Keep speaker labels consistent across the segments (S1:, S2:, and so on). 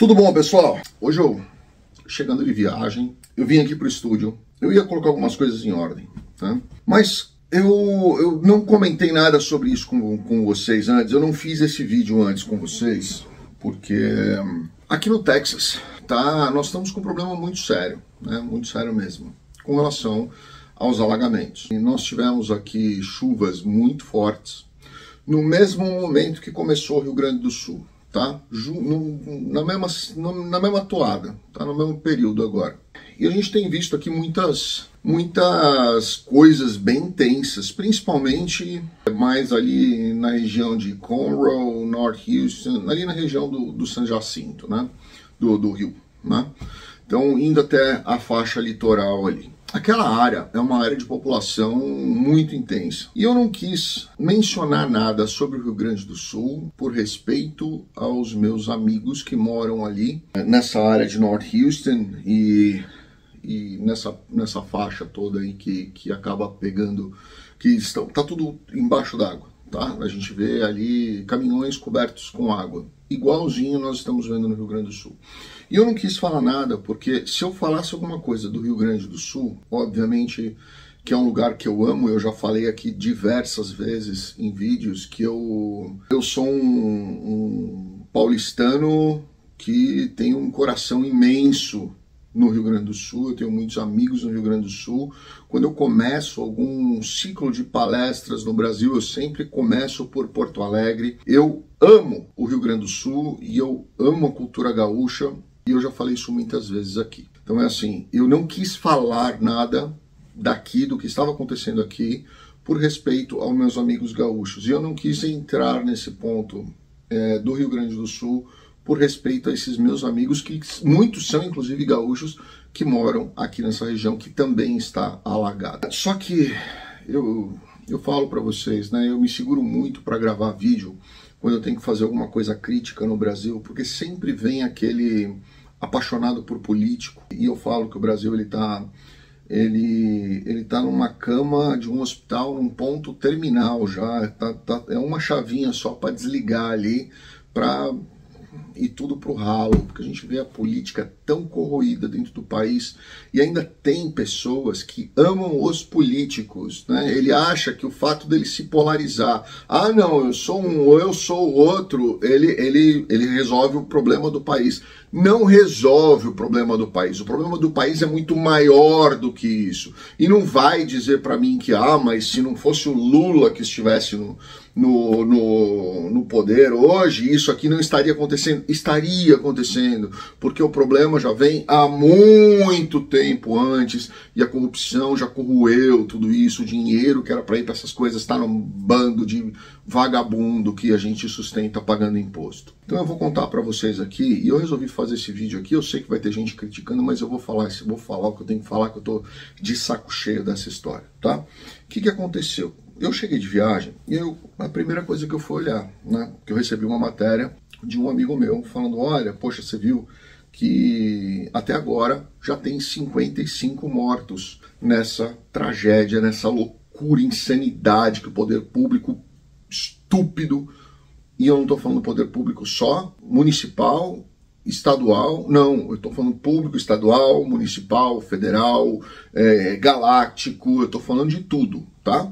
S1: Tudo bom, pessoal? Hoje eu, chegando de viagem, eu vim aqui pro estúdio. Eu ia colocar algumas coisas em ordem, tá? Mas eu, eu não comentei nada sobre isso com, com vocês antes. Eu não fiz esse vídeo antes com vocês, porque hum, aqui no Texas, tá? Nós estamos com um problema muito sério, né? Muito sério mesmo, com relação aos alagamentos. E nós tivemos aqui chuvas muito fortes no mesmo momento que começou o Rio Grande do Sul tá? Na, mesma, na mesma toada, tá? No mesmo período agora. E a gente tem visto aqui muitas, muitas coisas bem intensas, principalmente mais ali na região de Conroe, North Houston, ali na região do, do San Jacinto, né? Do, do Rio, né? Então, indo até a faixa litoral ali. Aquela área é uma área de população muito intensa. E eu não quis mencionar nada sobre o Rio Grande do Sul por respeito aos meus amigos que moram ali, nessa área de North Houston e, e nessa, nessa faixa toda aí que, que acaba pegando, que estão, tá tudo embaixo d'água. Tá? A gente vê ali caminhões cobertos com água, igualzinho nós estamos vendo no Rio Grande do Sul. E eu não quis falar nada, porque se eu falasse alguma coisa do Rio Grande do Sul, obviamente que é um lugar que eu amo, eu já falei aqui diversas vezes em vídeos que eu, eu sou um, um paulistano que tem um coração imenso no Rio Grande do Sul, eu tenho muitos amigos no Rio Grande do Sul. Quando eu começo algum ciclo de palestras no Brasil, eu sempre começo por Porto Alegre. Eu amo o Rio Grande do Sul e eu amo a cultura gaúcha e eu já falei isso muitas vezes aqui. Então é assim, eu não quis falar nada daqui, do que estava acontecendo aqui, por respeito aos meus amigos gaúchos. E eu não quis entrar nesse ponto é, do Rio Grande do Sul por respeito a esses meus amigos, que muitos são inclusive gaúchos, que moram aqui nessa região que também está alagada. Só que eu, eu falo para vocês, né, eu me seguro muito para gravar vídeo quando eu tenho que fazer alguma coisa crítica no Brasil, porque sempre vem aquele apaixonado por político e eu falo que o Brasil ele está ele ele tá numa cama de um hospital num ponto terminal já tá, tá é uma chavinha só para desligar ali para e tudo para o ralo, porque a gente vê a política tão corroída dentro do país e ainda tem pessoas que amam os políticos. Né? Ele acha que o fato dele se polarizar, ah, não, eu sou um ou eu sou o outro, ele, ele, ele resolve o problema do país. Não resolve o problema do país. O problema do país é muito maior do que isso. E não vai dizer para mim que, ah, mas se não fosse o Lula que estivesse no, no, no, no poder hoje, isso aqui não estaria acontecendo. Estaria acontecendo, porque o problema já vem há muito tempo antes e a corrupção já corroeu tudo isso. O dinheiro que era para ir para essas coisas está num bando de vagabundo que a gente sustenta pagando imposto. Então eu vou contar para vocês aqui e eu resolvi fazer esse vídeo aqui. Eu sei que vai ter gente criticando, mas eu vou falar, vou falar o que eu tenho que falar, que eu tô de saco cheio dessa história, tá? O que, que aconteceu? Eu cheguei de viagem e eu, a primeira coisa que eu fui olhar, né, que eu recebi uma matéria de um amigo meu falando: olha, poxa, você viu que até agora já tem 55 mortos nessa tragédia, nessa loucura, insanidade que o poder público estúpido, e eu não estou falando poder público só, municipal, estadual, não, eu estou falando público, estadual, municipal, federal, é, galáctico, eu estou falando de tudo, tá?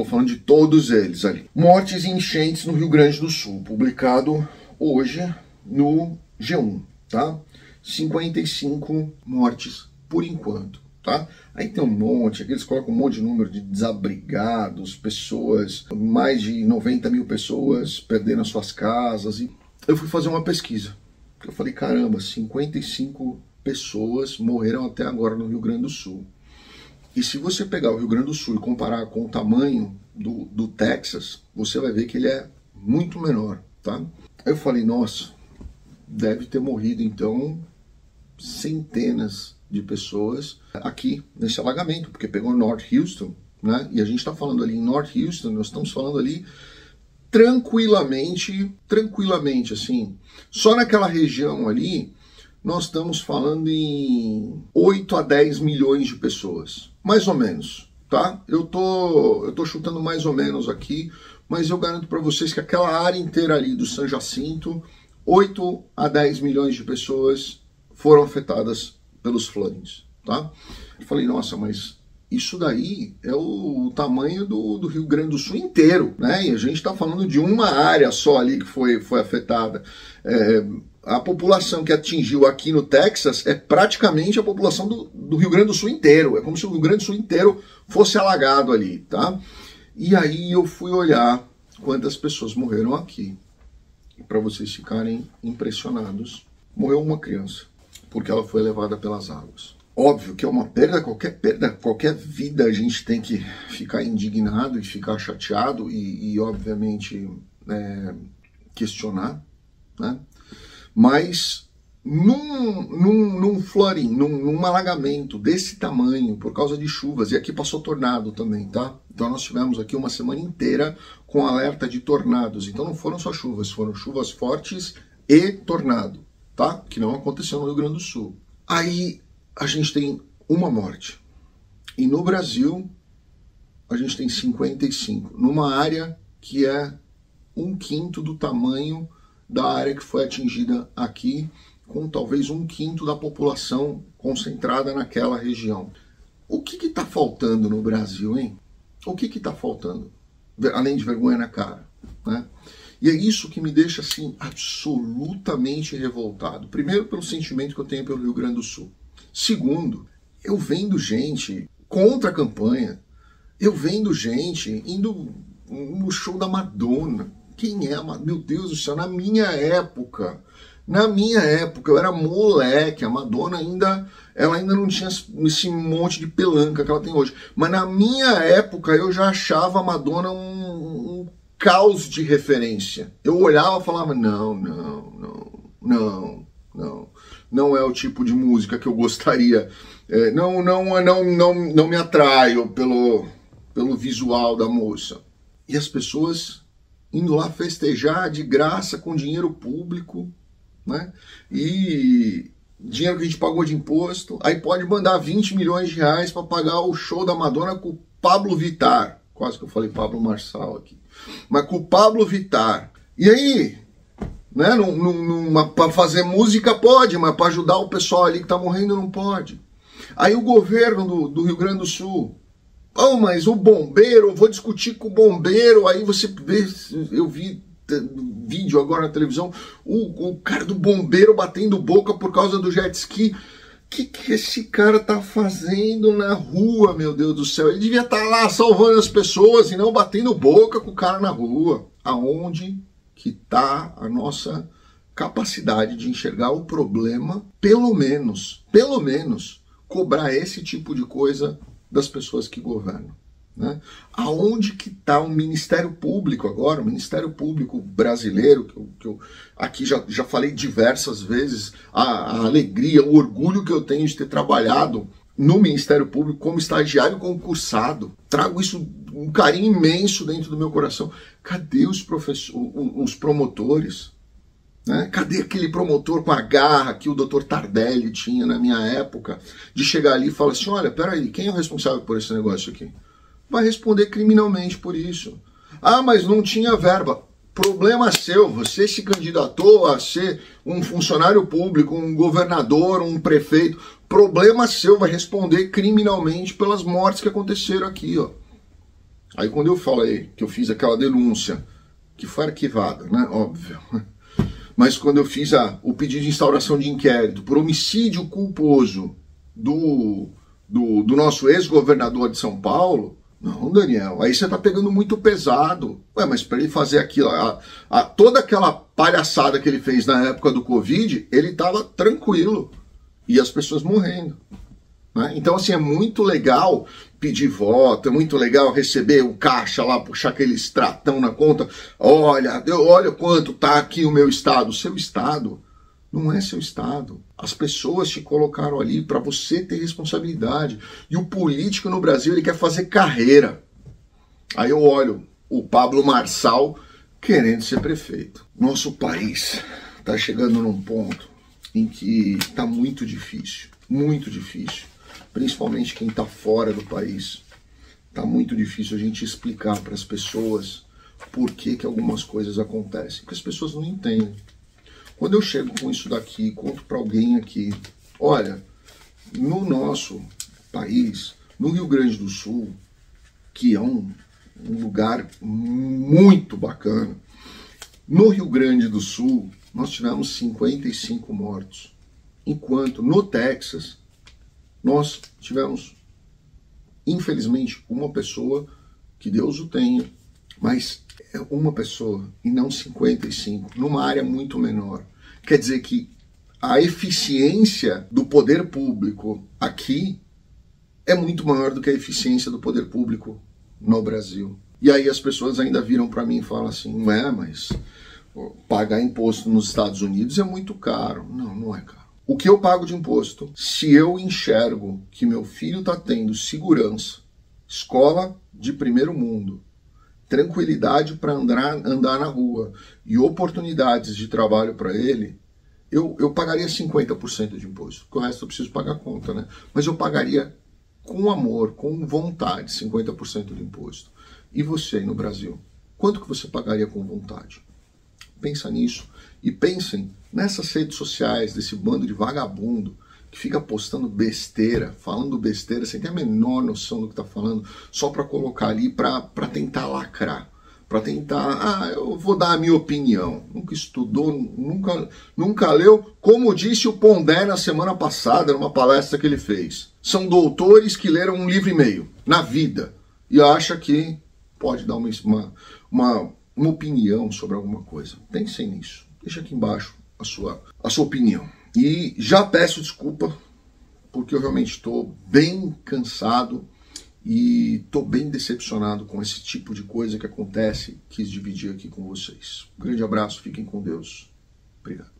S1: Estou falando de todos eles ali. Mortes e enchentes no Rio Grande do Sul, publicado hoje no G1, tá? 55 mortes por enquanto, tá? Aí tem um monte, aqui eles colocam um monte de número de desabrigados, pessoas, mais de 90 mil pessoas perdendo as suas casas. E eu fui fazer uma pesquisa. Eu falei, caramba, 55 pessoas morreram até agora no Rio Grande do Sul. E se você pegar o Rio Grande do Sul e comparar com o tamanho do, do Texas, você vai ver que ele é muito menor, tá? Eu falei, nossa, deve ter morrido então centenas de pessoas aqui nesse alagamento, porque pegou North Houston, né? E a gente está falando ali em North Houston, nós estamos falando ali tranquilamente, tranquilamente assim, só naquela região ali nós estamos falando em 8 a 10 milhões de pessoas, mais ou menos, tá? Eu tô, eu tô chutando mais ou menos aqui, mas eu garanto para vocês que aquela área inteira ali do San Jacinto, 8 a 10 milhões de pessoas foram afetadas pelos floodings, tá? Eu falei, nossa, mas isso daí é o tamanho do, do, Rio Grande do Sul inteiro, né? E a gente está falando de uma área só ali que foi, foi afetada. É, a população que atingiu aqui no Texas é praticamente a população do, do, Rio Grande do Sul inteiro. É como se o Rio Grande do Sul inteiro fosse alagado ali, tá? E aí eu fui olhar quantas pessoas morreram aqui. Para vocês ficarem impressionados, morreu uma criança, porque ela foi levada pelas águas. Óbvio que é uma perda, qualquer perda, qualquer vida a gente tem que ficar indignado e ficar chateado e, e obviamente, é, questionar, né? Mas num, num, num flooding, num, num, alagamento desse tamanho, por causa de chuvas, e aqui passou tornado também, tá? Então nós tivemos aqui uma semana inteira com alerta de tornados. Então não foram só chuvas, foram chuvas fortes e tornado, tá? Que não aconteceu no Rio Grande do Sul. Aí a gente tem uma morte. E no Brasil, a gente tem 55, numa área que é um quinto do tamanho da área que foi atingida aqui, com talvez um quinto da população concentrada naquela região. O que está faltando no Brasil, hein? O que está faltando? Além de vergonha na cara, né? E é isso que me deixa assim absolutamente revoltado. Primeiro pelo sentimento que eu tenho pelo Rio Grande do Sul. Segundo, eu vendo gente contra a campanha, eu vendo gente indo no show da Madonna. Quem é? Meu Deus do céu, na minha época, na minha época, eu era moleque, a Madonna ainda, ela ainda não tinha esse monte de pelanca que ela tem hoje. Mas na minha época eu já achava a Madonna um, um caos de referência. Eu olhava e falava, não, não, não, não, não não é o tipo de música que eu gostaria. É, não, não, não, não, não me atraio pelo, pelo visual da moça. E as pessoas indo lá festejar de graça com dinheiro público, né? E dinheiro que a gente pagou de imposto. Aí pode mandar 20 milhões de reais para pagar o show da Madonna com o Pablo Vitar. Quase que eu falei Pablo Marçal aqui. Mas com o Pablo Vitar. E aí, né? Para fazer música pode, mas para ajudar o pessoal ali que está morrendo não pode. Aí o governo do, do Rio Grande do Sul, oh, mas o bombeiro, vou discutir com o bombeiro, aí você vê, eu vi vídeo agora na televisão, o, o cara do bombeiro batendo boca por causa do jet ski. O que, que esse cara tá fazendo na rua, meu Deus do céu? Ele devia estar tá lá salvando as pessoas e não batendo boca com o cara na rua. Aonde que está a nossa capacidade de enxergar o problema, pelo menos, pelo menos, cobrar esse tipo de coisa das pessoas que governam. Né? Aonde que está o Ministério Público agora, o Ministério Público brasileiro, que eu, que eu aqui já, já falei diversas vezes, a, a, alegria, o orgulho que eu tenho de ter trabalhado no Ministério Público como estagiário concursado. Trago isso um carinho imenso dentro do meu coração. Cadê os, os promotores? Né? Cadê aquele promotor com a garra que o doutor Tardelli tinha na minha época, de chegar ali e falar assim: olha, peraí, quem é o responsável por esse negócio aqui? Vai responder criminalmente por isso. Ah, mas não tinha verba. Problema seu, você se candidatou a ser um funcionário público, um governador, um prefeito. Problema seu, vai responder criminalmente pelas mortes que aconteceram aqui, ó. Aí quando eu falei que eu fiz aquela denúncia, que foi arquivada, né? Óbvio. Mas quando eu fiz a, o pedido de instauração de inquérito por homicídio culposo do, do, do nosso ex-governador de São Paulo, não, Daniel, aí você tá pegando muito pesado. Ué, mas para ele fazer aquilo, a, a, toda aquela palhaçada que ele fez na época do Covid, ele tava tranquilo. E as pessoas morrendo. Né? Então, assim, é muito legal pedir voto, é muito legal receber o caixa lá, puxar aquele extratão na conta. Olha, olha quanto tá aqui o meu estado. Seu estado não é seu estado. As pessoas te colocaram ali para você ter responsabilidade. E o político no Brasil, ele quer fazer carreira. Aí eu olho o Pablo Marçal querendo ser prefeito. Nosso país está chegando num ponto em que está muito difícil, muito difícil principalmente quem está fora do país. Está muito difícil a gente explicar para as pessoas por que, que algumas coisas acontecem, porque as pessoas não entendem. Quando eu chego com isso daqui, conto para alguém aqui, olha, no nosso país, no Rio Grande do Sul, que é um, um lugar muito bacana, no Rio Grande do Sul, nós tivemos 55 mortos, enquanto no Texas nós tivemos, infelizmente, uma pessoa, que Deus o tenha, mas é uma pessoa e não 55, numa área muito menor. Quer dizer que a eficiência do poder público aqui é muito maior do que a eficiência do poder público no Brasil. E aí as pessoas ainda viram para mim e falam assim: não é, mas pagar imposto nos Estados Unidos é muito caro. Não, não é caro. O que eu pago de imposto, se eu enxergo que meu filho está tendo segurança, escola de primeiro mundo, tranquilidade para andar, andar na rua e oportunidades de trabalho para ele, eu, eu pagaria 50% de imposto. Porque o resto eu preciso pagar conta, né? Mas eu pagaria com amor, com vontade, 50% de imposto. E você no Brasil? Quanto que você pagaria com vontade? Pensa nisso. E pensem nessas redes sociais desse bando de vagabundo que fica postando besteira, falando besteira, sem ter a menor noção do que está falando, só para colocar ali para tentar lacrar, para tentar, ah, eu vou dar a minha opinião. Nunca estudou, nunca, nunca leu, como disse o Pondé na semana passada, numa palestra que ele fez. São doutores que leram um livro e meio na vida e acha que pode dar uma, uma, uma, opinião sobre alguma coisa. Pensem nisso. Deixa aqui embaixo a sua, a sua opinião. E já peço desculpa, porque eu realmente estou bem cansado e estou bem decepcionado com esse tipo de coisa que acontece. Quis dividir aqui com vocês. Um grande abraço, fiquem com Deus. Obrigado.